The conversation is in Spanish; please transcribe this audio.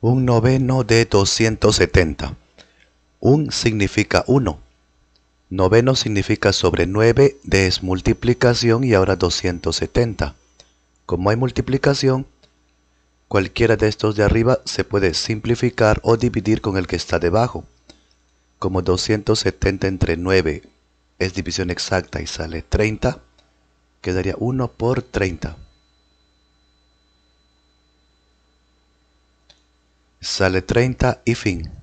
Un noveno de 270. Un significa uno. Noveno significa sobre 9 es multiplicación y ahora 270. Como hay multiplicación, cualquiera de estos de arriba se puede simplificar o dividir con el que está debajo. Como 270 entre 9 es división exacta y sale 30, quedaría 1 por 30. Sale 30 y fin.